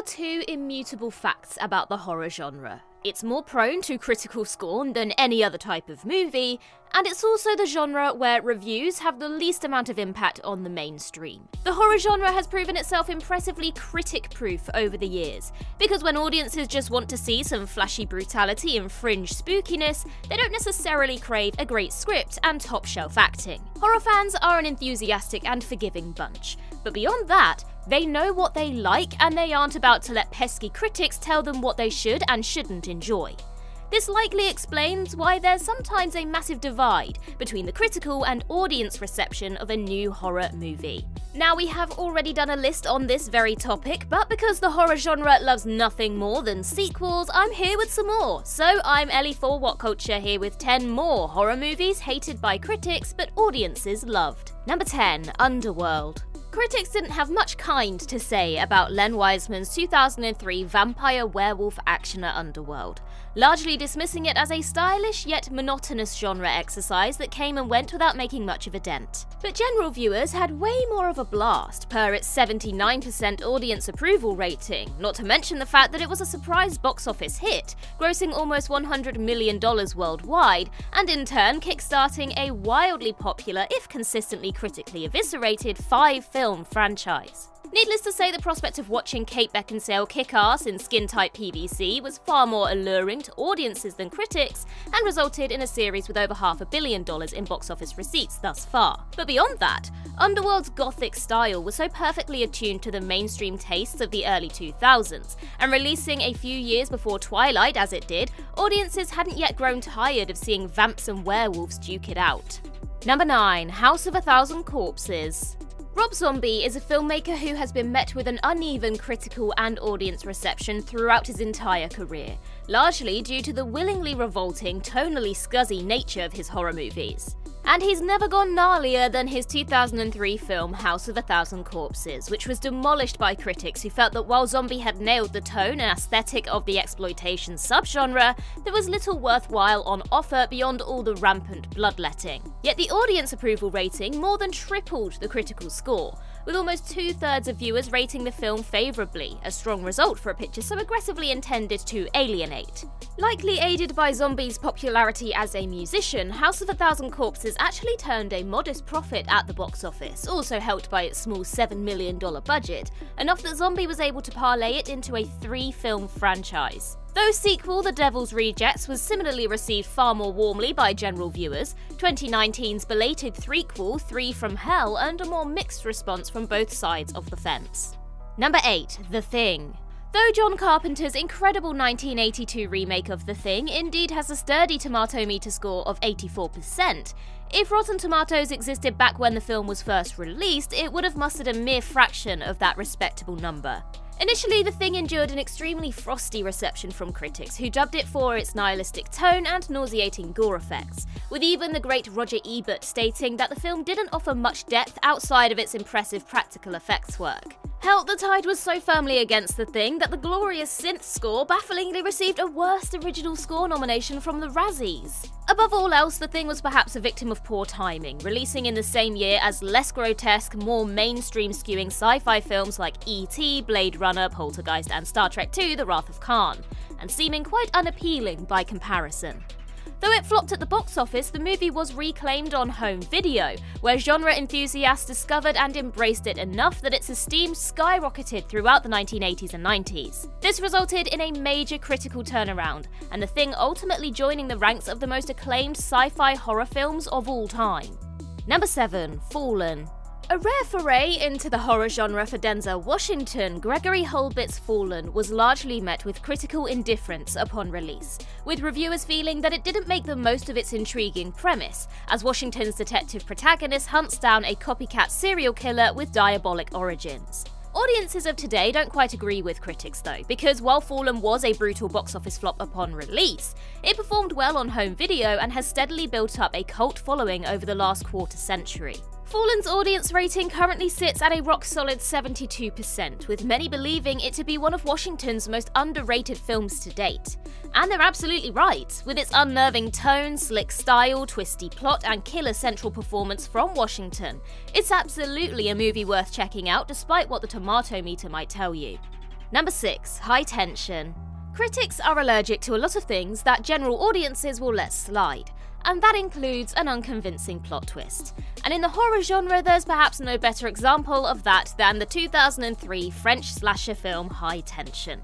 are two immutable facts about the horror genre. It's more prone to critical scorn than any other type of movie, and it's also the genre where reviews have the least amount of impact on the mainstream. The horror genre has proven itself impressively critic proof over the years, because when audiences just want to see some flashy brutality and fringe spookiness, they don't necessarily crave a great script and top shelf acting. Horror fans are an enthusiastic and forgiving bunch, but beyond that, they know what they like and they aren't about to let pesky critics tell them what they should and shouldn't enjoy. This likely explains why there's sometimes a massive divide between the critical and audience reception of a new horror movie. Now, we have already done a list on this very topic, but because the horror genre loves nothing more than sequels, I'm here with some more. So, I'm Ellie for WhatCulture here with 10 more horror movies hated by critics but audiences loved. Number 10 Underworld. Critics didn't have much kind to say about Len Wiseman's 2003 vampire werewolf actioner Underworld, largely dismissing it as a stylish yet monotonous genre exercise that came and went without making much of a dent. But general viewers had way more of a blast, per its 79% audience approval rating, not to mention the fact that it was a surprise box office hit, grossing almost $100 million worldwide, and in turn kickstarting a wildly popular, if consistently critically eviscerated, five film franchise. Needless to say, the prospect of watching Kate Beckinsale kick ass in skin tight PVC was far more alluring to audiences than critics, and resulted in a series with over half a billion dollars in box office receipts thus far. But beyond that, Underworld's gothic style was so perfectly attuned to the mainstream tastes of the early 2000s, and releasing a few years before Twilight as it did, audiences hadn't yet grown tired of seeing vamps and werewolves duke it out. Number 9 House of a Thousand Corpses. Rob Zombie is a filmmaker who has been met with an uneven critical and audience reception throughout his entire career, largely due to the willingly revolting, tonally scuzzy nature of his horror movies. And he's never gone gnarlier than his 2003 film House of a Thousand Corpses, which was demolished by critics who felt that while Zombie had nailed the tone and aesthetic of the exploitation subgenre, there was little worthwhile on offer beyond all the rampant bloodletting. Yet the audience approval rating more than tripled the critical score, with almost two thirds of viewers rating the film favourably, a strong result for a picture so aggressively intended to alienate. Likely aided by Zombie's popularity as a musician, House of a Thousand Corpses actually turned a modest profit at the box office, also helped by its small $7 million budget, enough that Zombie was able to parlay it into a three film franchise. Though sequel The Devil's Rejects was similarly received far more warmly by general viewers, 2019's belated threequel Three from Hell earned a more mixed response from both sides of the fence. Number 8 The Thing. Though John Carpenter's incredible 1982 remake of The Thing indeed has a sturdy tomato meter score of 84%, if Rotten Tomatoes existed back when the film was first released, it would have mustered a mere fraction of that respectable number. Initially, the thing endured an extremely frosty reception from critics, who dubbed it for its nihilistic tone and nauseating gore effects, with even the great Roger Ebert stating that the film didn't offer much depth outside of its impressive practical effects work. Hell, the tide was so firmly against the thing that the glorious synth score bafflingly received a Worst Original Score nomination from the Razzies. Above all else, the thing was perhaps a victim of poor timing, releasing in the same year as less grotesque, more mainstream skewing sci fi films like E.T., Blade Runner, Poltergeist, and Star Trek II The Wrath of Khan, and seeming quite unappealing by comparison. Though it flopped at the box office, the movie was reclaimed on home video, where genre enthusiasts discovered and embraced it enough that its esteem skyrocketed throughout the 1980s and 90s. This resulted in a major critical turnaround, and The Thing ultimately joining the ranks of the most acclaimed sci fi horror films of all time. Number 7 Fallen. A rare foray into the horror genre for Denzel Washington, Gregory Hoblit's Fallen was largely met with critical indifference upon release, with reviewers feeling that it didn't make the most of its intriguing premise, as Washington's detective protagonist hunts down a copycat serial killer with diabolic origins. Audiences of today don't quite agree with critics though, because while Fallen was a brutal box office flop upon release, it performed well on home video and has steadily built up a cult following over the last quarter century. Fallen's audience rating currently sits at a rock solid 72%, with many believing it to be one of Washington's most underrated films to date. And they're absolutely right, with its unnerving tone, slick style, twisty plot, and killer central performance from Washington. It's absolutely a movie worth checking out, despite what the tomato meter might tell you. Number 6. High Tension. Critics are allergic to a lot of things that general audiences will let slide, and that includes an unconvincing plot twist. And in the horror genre, there's perhaps no better example of that than the 2003 French slasher film High Tension.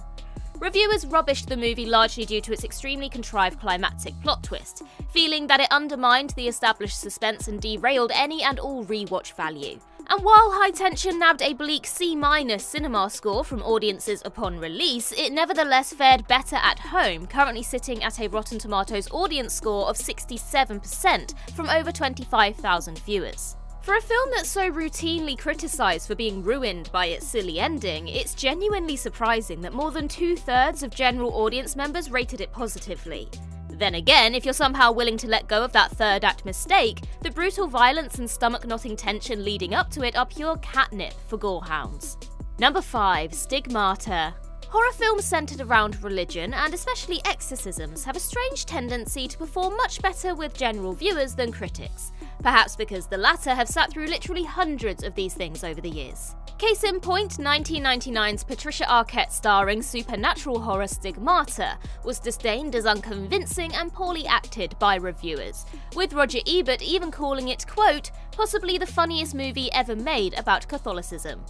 Reviewers rubbished the movie largely due to its extremely contrived climactic plot twist, feeling that it undermined the established suspense and derailed any and all rewatch value. And while High Tension nabbed a bleak C- cinema score from audiences upon release, it nevertheless fared better at home, currently sitting at a Rotten Tomatoes audience score of 67% from over 25,000 viewers. For a film that's so routinely criticised for being ruined by its silly ending, it's genuinely surprising that more than two thirds of general audience members rated it positively. Then again, if you're somehow willing to let go of that third act mistake, the brutal violence and stomach knotting tension leading up to it are pure catnip for gorehounds. Number 5 Stigmata. Horror films centered around religion, and especially exorcisms, have a strange tendency to perform much better with general viewers than critics, perhaps because the latter have sat through literally hundreds of these things over the years. Case in point, 1999's Patricia Arquette starring supernatural horror Stigmata was disdained as unconvincing and poorly acted by reviewers, with Roger Ebert even calling it, quote, possibly the funniest movie ever made about Catholicism.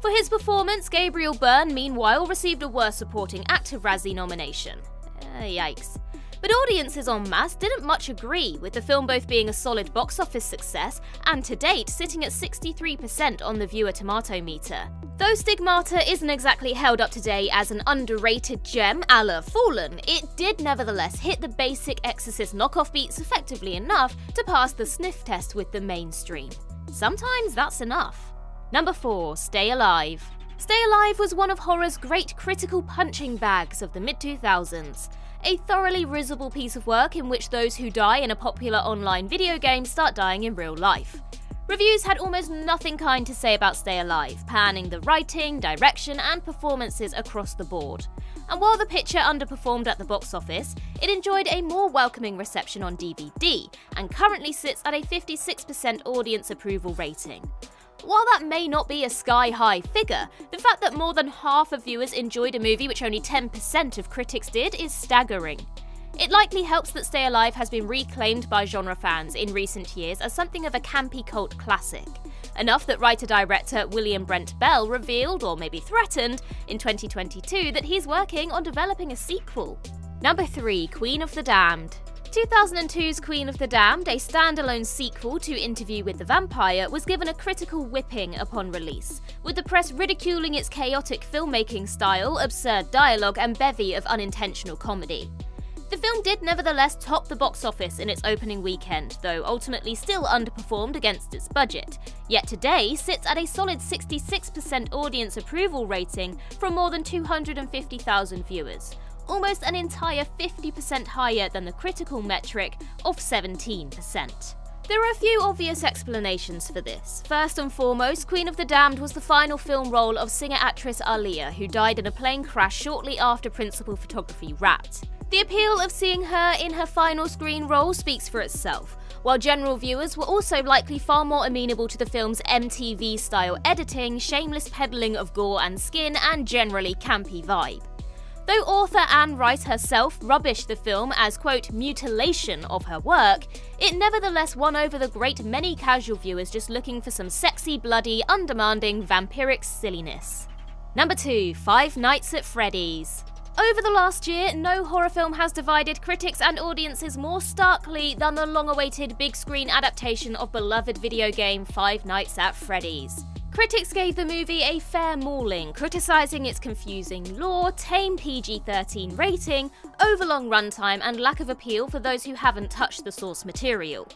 For his performance, Gabriel Byrne, meanwhile, received a Worst Supporting Actor Razzie nomination. Uh, yikes. But audiences en masse didn't much agree, with the film both being a solid box office success and to date sitting at 63% on the viewer tomato meter. Though Stigmata isn't exactly held up today as an underrated gem a la Fallen, it did nevertheless hit the basic Exorcist knockoff beats effectively enough to pass the sniff test with the mainstream. Sometimes that's enough. Number 4. Stay Alive. Stay Alive was one of horror's great critical punching bags of the mid 2000s a thoroughly risible piece of work in which those who die in a popular online video game start dying in real life. Reviews had almost nothing kind to say about Stay Alive, panning the writing, direction, and performances across the board. And while the picture underperformed at the box office, it enjoyed a more welcoming reception on DVD and currently sits at a 56% audience approval rating. While that may not be a sky high figure, the fact that more than half of viewers enjoyed a movie which only 10% of critics did is staggering. It likely helps that Stay Alive has been reclaimed by genre fans in recent years as something of a campy cult classic. Enough that writer director William Brent Bell revealed, or maybe threatened, in 2022 that he's working on developing a sequel. Number 3 Queen of the Damned. 2002's Queen of the Damned, a standalone sequel to Interview with the Vampire, was given a critical whipping upon release, with the press ridiculing its chaotic filmmaking style, absurd dialogue, and bevy of unintentional comedy. The film did nevertheless top the box office in its opening weekend, though ultimately still underperformed against its budget, yet today sits at a solid 66% audience approval rating from more than 250,000 viewers, almost an entire 50% higher than the critical metric of 17%. There are a few obvious explanations for this. First and foremost, Queen of the Damned was the final film role of singer actress Aaliyah, who died in a plane crash shortly after principal photography wrapped. The appeal of seeing her in her final screen role speaks for itself, while general viewers were also likely far more amenable to the film's MTV style editing, shameless peddling of gore and skin, and generally campy vibe. Though author Anne Rice herself rubbished the film as, quote, mutilation of her work, it nevertheless won over the great many casual viewers just looking for some sexy, bloody, undemanding, vampiric silliness. Number 2 Five Nights at Freddy's. Over the last year, no horror film has divided critics and audiences more starkly than the long awaited big screen adaptation of beloved video game Five Nights at Freddy's. Critics gave the movie a fair mauling, criticising its confusing lore, tame PG 13 rating, overlong runtime, and lack of appeal for those who haven't touched the source material.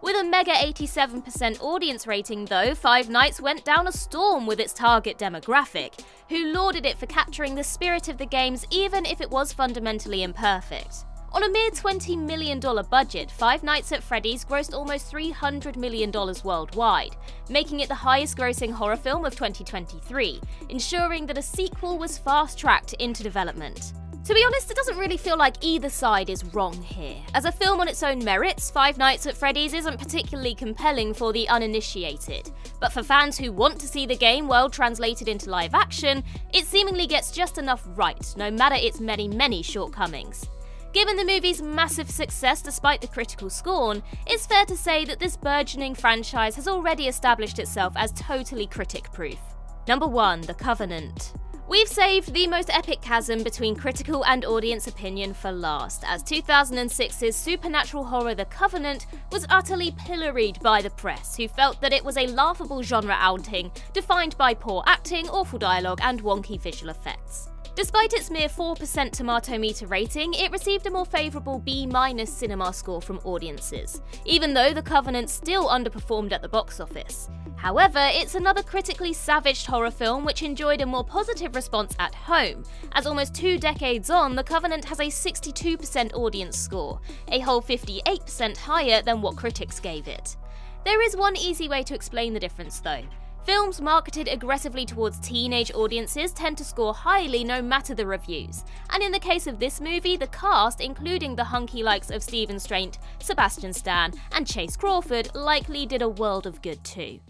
With a mega 87% audience rating, though, Five Nights went down a storm with its target demographic, who lauded it for capturing the spirit of the games even if it was fundamentally imperfect. On a mere $20 million budget, Five Nights at Freddy's grossed almost $300 million worldwide, making it the highest grossing horror film of 2023, ensuring that a sequel was fast tracked into development. To be honest, it doesn't really feel like either side is wrong here. As a film on its own merits, Five Nights at Freddy's isn't particularly compelling for the uninitiated. But for fans who want to see the game well translated into live action, it seemingly gets just enough right, no matter its many, many shortcomings. Given the movie's massive success despite the critical scorn, it's fair to say that this burgeoning franchise has already established itself as totally critic proof. Number 1 The Covenant. We've saved the most epic chasm between critical and audience opinion for last, as 2006's supernatural horror The Covenant was utterly pilloried by the press, who felt that it was a laughable genre outing defined by poor acting, awful dialogue, and wonky visual effects. Despite its mere 4% tomato meter rating, it received a more favourable B- cinema score from audiences, even though The Covenant still underperformed at the box office. However, it's another critically savaged horror film which enjoyed a more positive response at home, as almost two decades on, The Covenant has a 62% audience score, a whole 58% higher than what critics gave it. There is one easy way to explain the difference though. Films marketed aggressively towards teenage audiences tend to score highly no matter the reviews, and in the case of this movie, the cast, including the hunky likes of Steven Strait, Sebastian Stan, and Chace Crawford, likely did a world of good too.